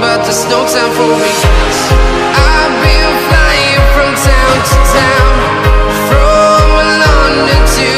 but there's no time for me. I've been flying from town to town From London to